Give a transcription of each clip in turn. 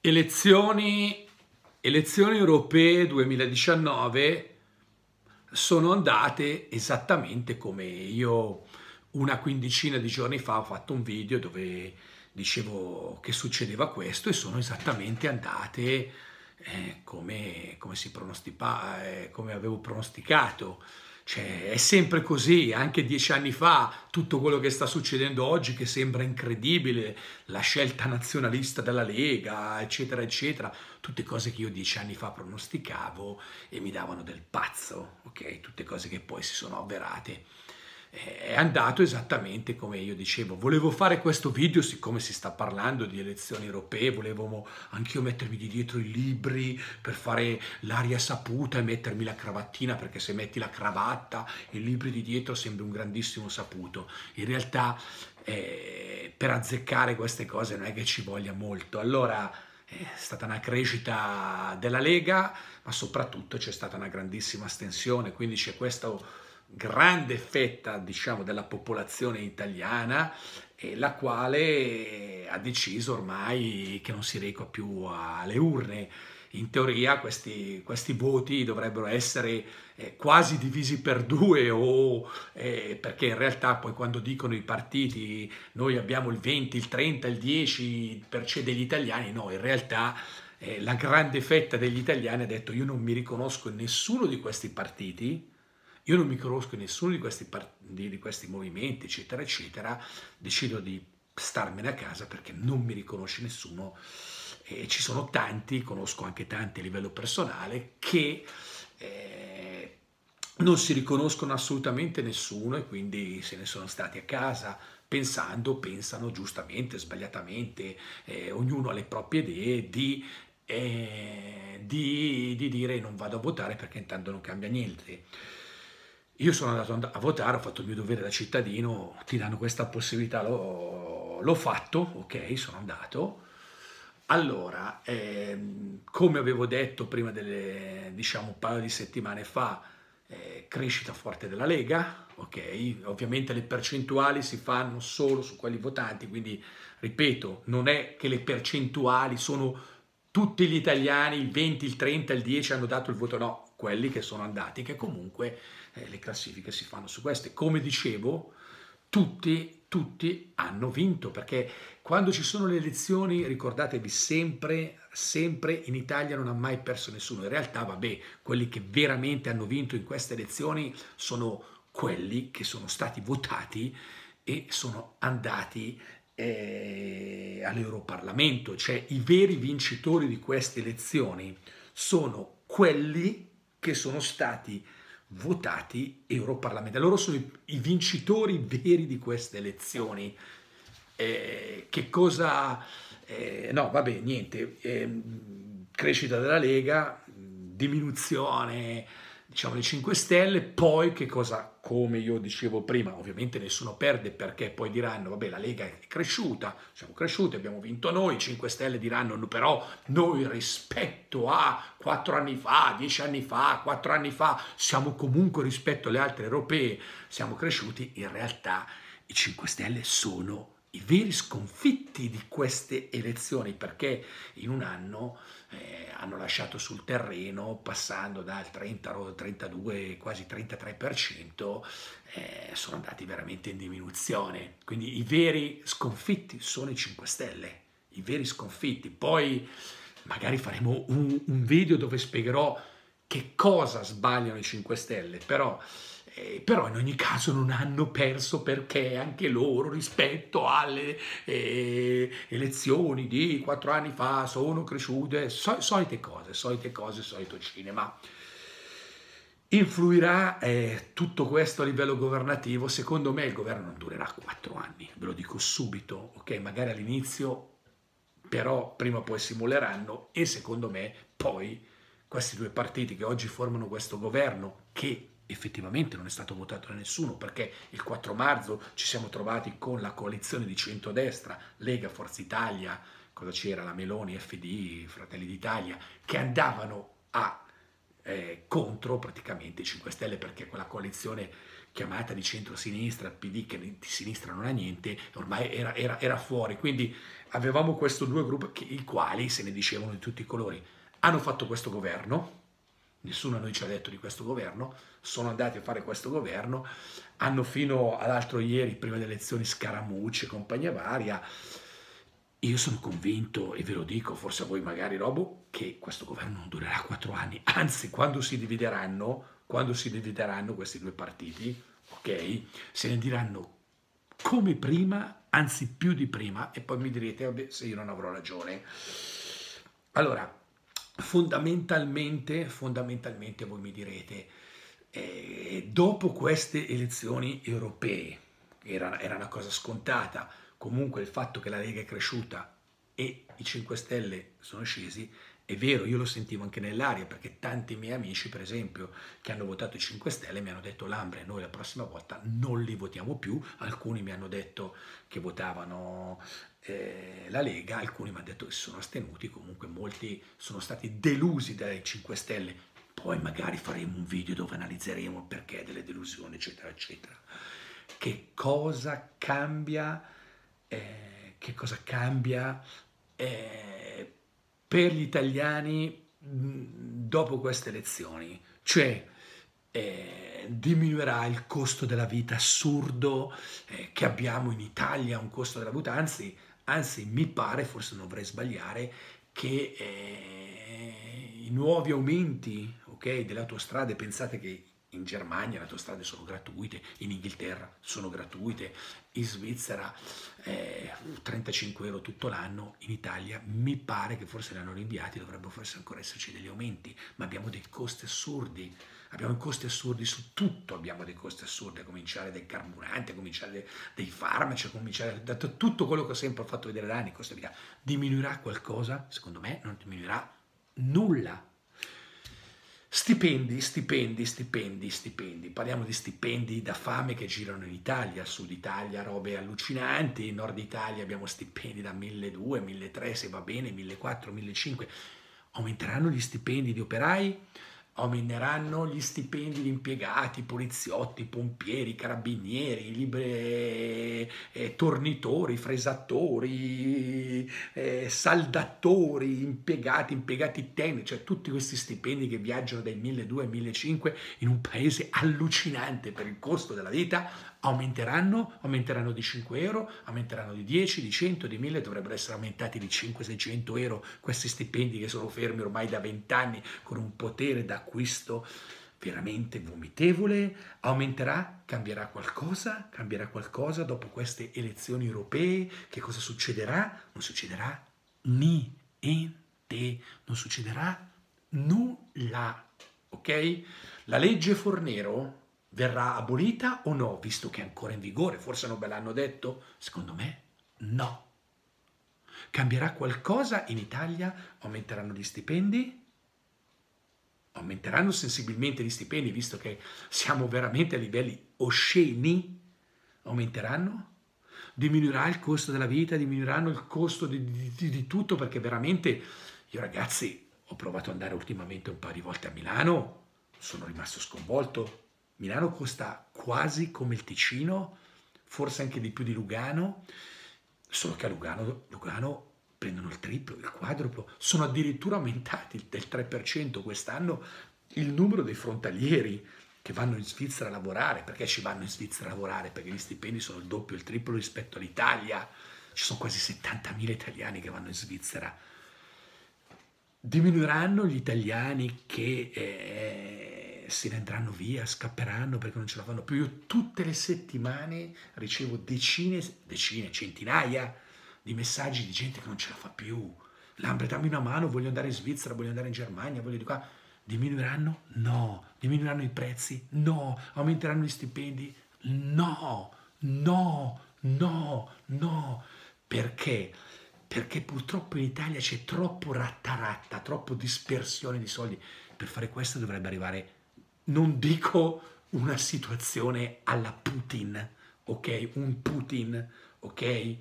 Elezioni, elezioni europee 2019 sono andate esattamente come io una quindicina di giorni fa ho fatto un video dove dicevo che succedeva questo e sono esattamente andate eh, come, come, pronostica, eh, come avevo pronosticato. Cioè, è sempre così, anche dieci anni fa, tutto quello che sta succedendo oggi che sembra incredibile, la scelta nazionalista della Lega, eccetera, eccetera, tutte cose che io dieci anni fa pronosticavo e mi davano del pazzo, ok? Tutte cose che poi si sono avverate è andato esattamente come io dicevo. Volevo fare questo video siccome si sta parlando di elezioni europee, volevo anch'io mettermi di dietro i libri per fare l'aria saputa e mettermi la cravattina perché se metti la cravatta e i libri di dietro sembri un grandissimo saputo. In realtà eh, per azzeccare queste cose non è che ci voglia molto. Allora è stata una crescita della Lega, ma soprattutto c'è stata una grandissima astensione, quindi c'è questo grande fetta diciamo, della popolazione italiana eh, la quale ha deciso ormai che non si reca più alle urne. In teoria questi, questi voti dovrebbero essere eh, quasi divisi per due o eh, perché in realtà poi quando dicono i partiti noi abbiamo il 20, il 30, il 10% degli italiani, no, in realtà eh, la grande fetta degli italiani ha detto io non mi riconosco in nessuno di questi partiti, io non mi conosco in nessuno di questi, di questi movimenti, eccetera, eccetera, decido di starmene a casa perché non mi riconosce nessuno e ci sono tanti, conosco anche tanti a livello personale, che eh, non si riconoscono assolutamente nessuno e quindi se ne sono stati a casa pensando, pensano giustamente, sbagliatamente, eh, ognuno ha le proprie idee di, eh, di, di dire non vado a votare perché intanto non cambia niente. Io sono andato a votare, ho fatto il mio dovere da cittadino, ti danno questa possibilità, l'ho fatto, ok, sono andato. Allora, ehm, come avevo detto prima delle, diciamo, un paio di settimane fa, eh, crescita forte della Lega, ok? Ovviamente le percentuali si fanno solo su quelli votanti, quindi ripeto, non è che le percentuali sono tutti gli italiani, il 20, il 30, il 10 hanno dato il voto, no, quelli che sono andati, che comunque eh, le classifiche si fanno su queste. Come dicevo, tutti, tutti hanno vinto, perché quando ci sono le elezioni, ricordatevi sempre, sempre in Italia non ha mai perso nessuno. In realtà, vabbè, quelli che veramente hanno vinto in queste elezioni sono quelli che sono stati votati e sono andati eh, all'Europarlamento, cioè i veri vincitori di queste elezioni sono quelli che sono stati votati europarlamentari. Loro sono i, i vincitori veri di queste elezioni. Eh, che cosa... Eh, no, vabbè, niente. Eh, crescita della Lega, diminuzione diciamo le 5 Stelle, poi che cosa, come io dicevo prima, ovviamente nessuno perde perché poi diranno, vabbè la Lega è cresciuta, siamo cresciuti, abbiamo vinto noi, 5 Stelle diranno, però noi rispetto a 4 anni fa, 10 anni fa, 4 anni fa, siamo comunque rispetto alle altre europee, siamo cresciuti, in realtà i 5 Stelle sono i veri sconfitti di queste elezioni perché in un anno eh, hanno lasciato sul terreno passando dal 30 32 quasi 33% eh, sono andati veramente in diminuzione. Quindi i veri sconfitti sono i 5 Stelle i veri sconfitti. Poi magari faremo un, un video dove spiegherò che cosa sbagliano i 5 Stelle però eh, però in ogni caso non hanno perso perché anche loro rispetto alle eh, elezioni di quattro anni fa sono cresciute, so, solite cose, solite cose, solito cinema. Influirà eh, tutto questo a livello governativo? Secondo me il governo non durerà quattro anni, ve lo dico subito, ok? Magari all'inizio, però prima o poi si molleranno e secondo me poi questi due partiti che oggi formano questo governo che effettivamente non è stato votato da nessuno perché il 4 marzo ci siamo trovati con la coalizione di centrodestra, Lega, Forza Italia, cosa c'era, la Meloni, FD, Fratelli d'Italia, che andavano a eh, contro praticamente i 5 Stelle perché quella coalizione chiamata di centro-sinistra, PD che di sinistra non ha niente, ormai era, era, era fuori. Quindi avevamo questo due gruppi, che, i quali se ne dicevano di tutti i colori. Hanno fatto questo governo, nessuno a noi ci ha detto di questo governo, sono andati a fare questo governo, hanno fino all'altro ieri, prima delle elezioni, scaramucce, compagnia varia. Io sono convinto, e ve lo dico, forse a voi magari Robo, che questo governo non durerà quattro anni, anzi quando si divideranno, quando si divideranno questi due partiti, ok, se ne diranno come prima, anzi più di prima, e poi mi direte, vabbè, se io non avrò ragione. Allora, fondamentalmente, fondamentalmente voi mi direte, eh, dopo queste elezioni europee, era, era una cosa scontata, comunque il fatto che la Lega è cresciuta e i 5 Stelle sono scesi, è vero, io lo sentivo anche nell'aria perché tanti miei amici, per esempio, che hanno votato i 5 Stelle mi hanno detto Lambre, noi la prossima volta non li votiamo più, alcuni mi hanno detto che votavano eh, la Lega, alcuni mi hanno detto che si sono astenuti, comunque molti sono stati delusi dai 5 Stelle, poi magari faremo un video dove analizzeremo il perché delle delusioni, eccetera, eccetera. Che cosa cambia, eh, che cosa cambia eh, per gli italiani dopo queste elezioni? Cioè, eh, diminuirà il costo della vita assurdo eh, che abbiamo in Italia, un costo della vita, anzi, anzi mi pare, forse non dovrei sbagliare, che eh, i nuovi aumenti okay, delle autostrade, pensate che in Germania le autostrade sono gratuite, in Inghilterra sono gratuite, in Svizzera eh, 35 euro tutto l'anno, in Italia mi pare che forse li hanno rinviati, dovrebbero forse ancora esserci degli aumenti, ma abbiamo dei costi assurdi, abbiamo costi assurdi su tutto, abbiamo dei costi assurdi, a cominciare dai carburanti, a cominciare dai farmaci, a cominciare da tutto quello che ho sempre fatto vedere da anni, costa vita. Diminuirà qualcosa? Secondo me non diminuirà nulla Stipendi, stipendi, stipendi, stipendi. Parliamo di stipendi da fame che girano in Italia, Sud Italia robe allucinanti, in Nord Italia abbiamo stipendi da 1.200, 1.300 se va bene, 1.400, 1.500. Aumenteranno gli stipendi di operai? Aumenteranno gli stipendi di impiegati, poliziotti, pompieri, carabinieri, libre, eh, tornitori, fresatori, eh, saldatori, impiegati, impiegati tecnici, cioè tutti questi stipendi che viaggiano dai 1200 ai 1500 in un paese allucinante per il costo della vita, aumenteranno, aumenteranno di 5 euro, aumenteranno di 10, di 100, di 1000, dovrebbero essere aumentati di 500-600 euro questi stipendi che sono fermi ormai da 20 anni con un potere d'acquisto veramente vomitevole, aumenterà, cambierà qualcosa, cambierà qualcosa dopo queste elezioni europee, che cosa succederà? Non succederà niente, non succederà nulla, ok? La legge Fornero verrà abolita o no, visto che è ancora in vigore? Forse non ve l'hanno detto? Secondo me no. Cambierà qualcosa in Italia? Aumenteranno gli stipendi? Aumenteranno sensibilmente gli stipendi, visto che siamo veramente a livelli osceni? Aumenteranno? Diminuirà il costo della vita, diminuiranno il costo di, di, di tutto, perché veramente io ragazzi ho provato ad andare ultimamente un paio di volte a Milano, sono rimasto sconvolto, Milano costa quasi come il Ticino, forse anche di più di Lugano, solo che a Lugano, Lugano prendono il triplo, il quadruplo, sono addirittura aumentati del 3% quest'anno il numero dei frontalieri che vanno in Svizzera a lavorare. Perché ci vanno in Svizzera a lavorare? Perché gli stipendi sono il doppio, il triplo rispetto all'Italia. Ci sono quasi 70.000 italiani che vanno in Svizzera. Diminuiranno gli italiani che... Eh, se ne andranno via, scapperanno perché non ce la fanno più. Io tutte le settimane ricevo decine, decine, centinaia di messaggi di gente che non ce la fa più. Lambre, dammi una mano, voglio andare in Svizzera, voglio andare in Germania, voglio di qua. Diminuiranno? No. Diminuiranno i prezzi? No. Aumenteranno gli stipendi? No. No. No. No. Perché? Perché purtroppo in Italia c'è troppo rattaratta, troppo dispersione di soldi. Per fare questo dovrebbe arrivare non dico una situazione alla Putin, ok? Un Putin, ok?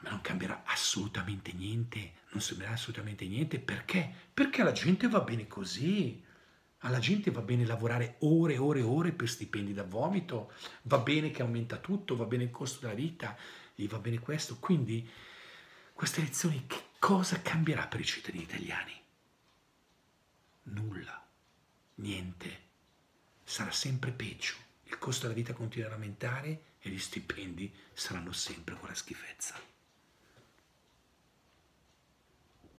Ma non cambierà assolutamente niente, non sembrerà assolutamente niente. Perché? Perché la gente va bene così. Alla gente va bene lavorare ore e ore e ore per stipendi da vomito, va bene che aumenta tutto, va bene il costo della vita, gli va bene questo. Quindi queste elezioni che cosa cambierà per i cittadini italiani? Nulla, niente. Sarà sempre peggio. Il costo della vita continuerà a aumentare e gli stipendi saranno sempre quella schifezza.